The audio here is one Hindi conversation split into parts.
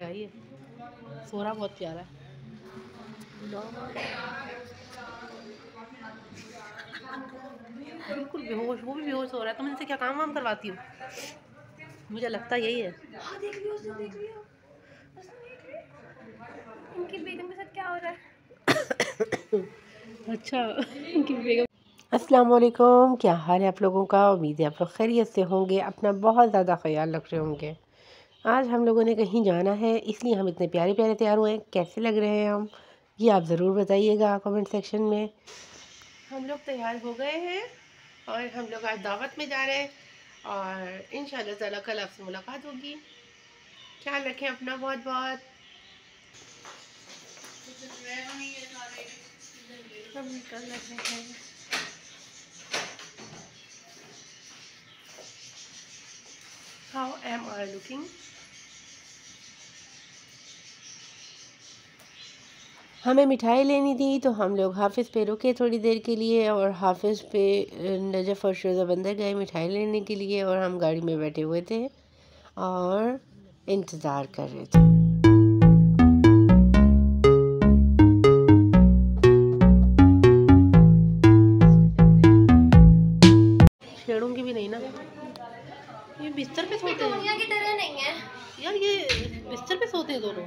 ये सोरा बहुत प्यारा है। बिल्कुल बेहोश वो भी बेहोश हो रहा है तुम इनसे क्या काम वाम करवाती हो? मुझे लगता यही है। हाँ देख लियो देख लियो उसने देख लियो। इनकी बेगम के साथ क्या हो रहा है? अच्छा इनकी बेगम। अस्सलाम वालेकुम क्या हाल है आप लोगों का? उम्मीद है आप लोग खैरियत से होंगे अपना बहुत ज़्यादा ख्याल रख रहे होंगे। आज हम लोगों ने कहीं जाना है इसलिए हम इतने प्यारे प्यारे तैयार हुए हैं। कैसे लग रहे हैं हम? ये आप ज़रूर बताइएगा कमेंट सेक्शन में। हम लोग तैयार हो गए हैं और हम लोग आज दावत में जा रहे हैं और इन ताला कल आपसे मुलाकात होगी। ख्याल रखें अपना बहुत बहुत। हम निकल रहे हैं। How am I looking? हमें मिठाई लेनी थी तो हम लोग हाफिज़ पे रुके थोड़ी देर के लिए और हाफिज़ पे नजफ़ और शोज़ा बंदर गए मिठाई लेने के लिए और हम गाड़ी में बैठे हुए थे और इंतज़ार कर रहे थे छेड़ूँगी भी नहीं ना ये बिस्तर पे सोते हैं। की तरह नहीं है। यार ये बिस्तर पे सोते हैं दोनों।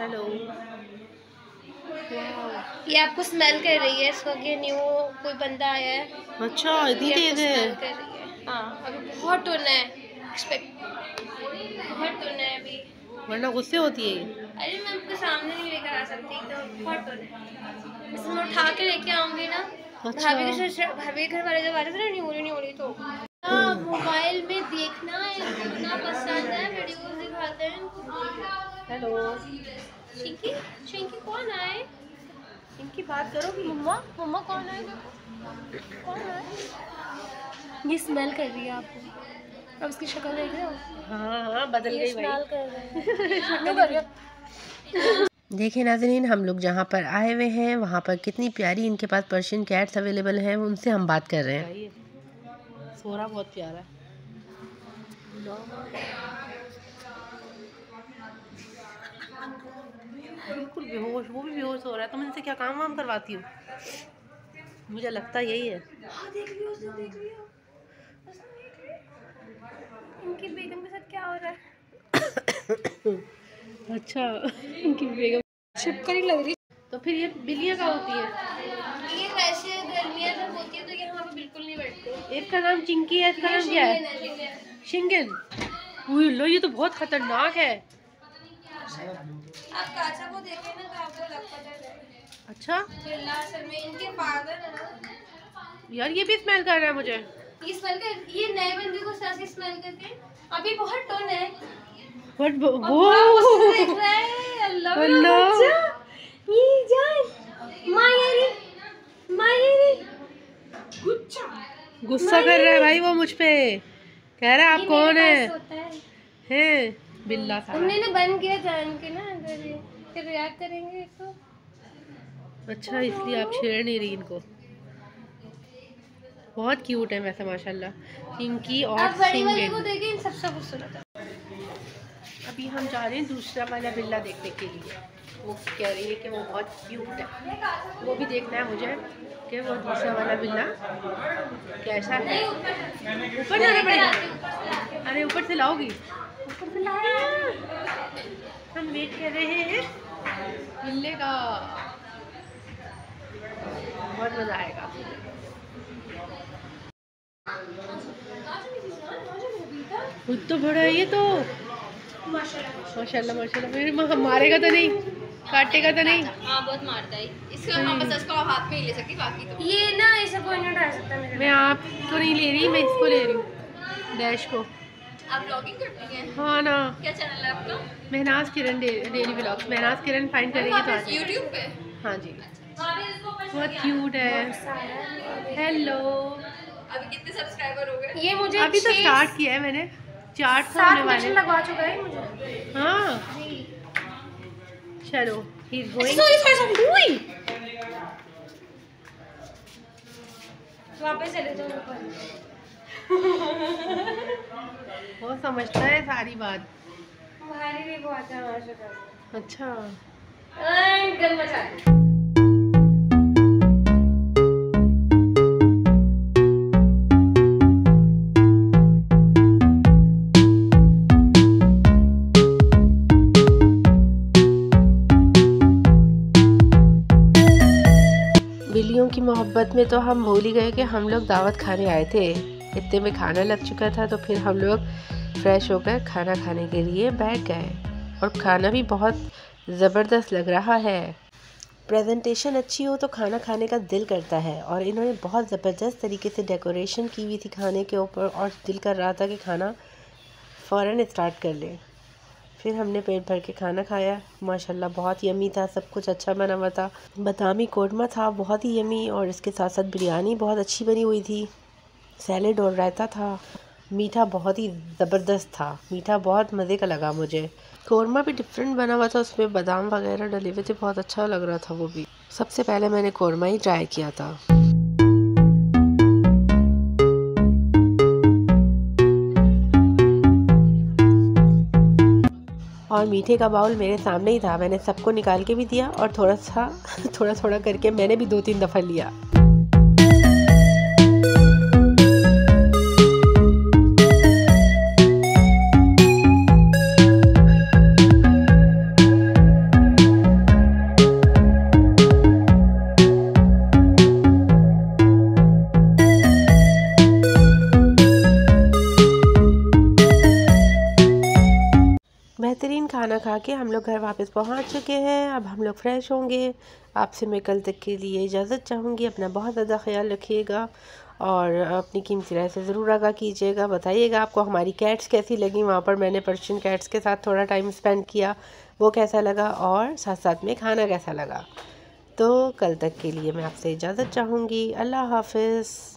हेलो ये आपको स्मेल कर रही है इसको कि न्यू कोई बंदा आया है। अच्छा इतनी ये तेज है। है। अभी बहुत टुन है। एक्सपेक्ट बहुत टुन है अभी। वरना गुस्से होती है अरे मैं आपके सामने नहीं लेकर आ सकती तो बहुत टुन है। मैं उठा के लेके आऊँगी ना। अच्छा। भाभी के भाभी के घर वाले जब आ रहे थे ना न्यूली न्यूली तो। मोबाइल में देखना इतना पसंद है वीडियोस दिखाते हैं। हेलो। चिंकी चिंकी कौन आए? इनकी बात करो कि मम्मा मम्मा कौन आए? कौन आए? ये स्मेल कर रही है आपको। अब उसकी शक्ल देख रहे हो? हाँ हाँ बदल ये गई स्मेल भाई कर रही है। शक्ल कर रही है देखिए नाजरीन हम लोग जहाँ पर आए हुए हैं वहाँ पर कितनी प्यारी इनके पास पर्शियन कैट्स अवेलेबल हैं उनसे हम बात कर रहे हैं। सोरा बहुत प्यारा है। बिल्कुल बेहोश वो भी बेहोश हो रहा है। तुम इनसे क्या काम वाम करवाती हो? मुझे लगता यही है। हाँ देख लियो उसने देख लियो। उसने देख लियो। इनकी बेगम के साथ क्या हो रहा है? अच्छा इनकी बेगम। छिपकली लग रही। तो फिर ये बिल्लियाँ का होती है? ये वैसे गर्मियाँ जब होती है तो यहाँ पे बिल्कुल नहीं बैठते एक का नाम चिंकी है इसका नाम क्या है? शिंगन लो ये तो बहुत खतरनाक है। तो अच्छा? यार ये भी स्मेल कर रहा है मुझे। ये स्मेल कर ये नए बंदे को साथ ही स्मेल करके। अभी बहुत टोन है। बट वो है। अल्लाह। ये जान। मायरी मायरी गुच्चा। गुस्सा कर रहा है भाई वो मुझ पे। कह रहा है आप कौन है? है। बिल्ला सारा हमने ना बंद किया जान के ना फिर रिएक्ट करेंगे तो अच्छा इसलिए आप छेड़ नहीं रही इनको। बहुत क्यूट है वैसे माशाल्लाह। पिंकी और को इन सबसे खूबसूरत अभी हम जा रहे हैं दूसरा वाला बिल्ला देखने के लिए। वो कह रही है कि वो बहुत क्यूट है। वो भी देखना है मुझे कि वो दूसरा वाला बिल्ला कैसा है। ऊपर जाना पड़ेगा अरे ऊपर से लाओगी? ऊपर से लाया हम वेट कर रहे हैं बिल्ले का। बहुत मज़ा आएगा। खुद तो बड़ा है ये तो। माशाल्लाह माशाल्लाह। फिर म- मारेगा तो नहीं। काटेगा तो नहीं? हाँ बहुत मारता है। इसका हाँ बस इसको हाथ में ही ले सकती बाकी तो ये ना ऐसा कोई नहीं उठा सकता मेरे मैं आपको नहीं ले रही मैं इसको ले रही हूँ डैश को। आप ब्लॉगिंग करती हैं? हाँ ना। क्या चैनल है आपका? Mahnaz Kiran daily blogs Mahnaz Kiran find करेंगे तो आ जाएगा। यूट्यूब पे? हाँ जी। बहुत क्यूट है। हेलो अभी कितने सब्सक्राइबर हो गए? ये मुझे अभी तो स्टार्ट किया है मैंने। चार सौ सात होने वाले लगवा चुका है मुझे। हाँ। चलो ही गोइंग सॉरी सॉरी सॉरी वापस चले जाओ। ऊपर वो समझता है सारी बात। भारी भी बहुत है अच्छा। मचा मोहब्बत में तो हम भूल ही गए कि हम लोग दावत खाने आए थे। इतने में खाना लग चुका था तो फिर हम लोग फ्रेश होकर खाना खाने के लिए बैठ गए। और खाना भी बहुत ज़बरदस्त लग रहा है। प्रेजेंटेशन अच्छी हो तो खाना खाने का दिल करता है। और इन्होंने बहुत ज़बरदस्त तरीके से डेकोरेशन की हुई थी खाने के ऊपर और दिल कर रहा था कि खाना फ़ौर स्टार्ट कर ले। फिर हमने पेट भर के खाना खाया। माशाल्लाह, बहुत यमी था, सब कुछ अच्छा बना हुआ था। बदामी कोरमा था, बहुत ही यमी और इसके साथ साथ बिरयानी बहुत अच्छी बनी हुई थी। सैलेड और रायता था। मीठा बहुत ही ज़बरदस्त था। मीठा बहुत मज़े का लगा मुझे। कोरमा भी डिफरेंट बना हुआ था, उसमें बादाम वगैरह डले हुए थे बहुत अच्छा लग रहा था वो भी। सबसे पहले मैंने कोरमा ही ट्राई किया था। और मीठे का बाउल मेरे सामने ही था। मैंने सबको निकाल के भी दिया और थोड़ा सा थोड़ा थोड़ा करके मैंने भी दो तीन दफ़ा लिया। बेहतरीन खाना खा के हम लोग घर वापस पहुँच चुके हैं। अब हम लोग फ्रेश होंगे। आपसे मैं कल तक के लिए इजाज़त चाहूँगी। अपना बहुत ज़्यादा ख्याल रखिएगा और अपनी कीमती राय से ज़रूर आगा कीजिएगा। बताइएगा आपको हमारी कैट्स कैसी लगी? वहाँ पर मैंने पर्शियन कैट्स के साथ थोड़ा टाइम स्पेंड किया। वो कैसा लगा? और साथ साथ में खाना कैसा लगा? तो कल तक के लिए मैं आपसे इजाज़त चाहूँगी। अल्लाह हाफिज़।